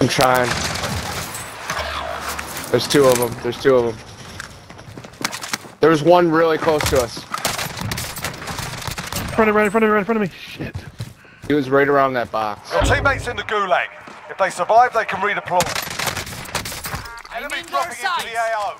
I'm trying. There's two of them. There's two of them. There's one really close to us. In front of me, right in front of me, right in front of me. Shit. He was right around that box. Your teammates in the gulag. If they survive, they can redeploy. Enemy dropping into the AO.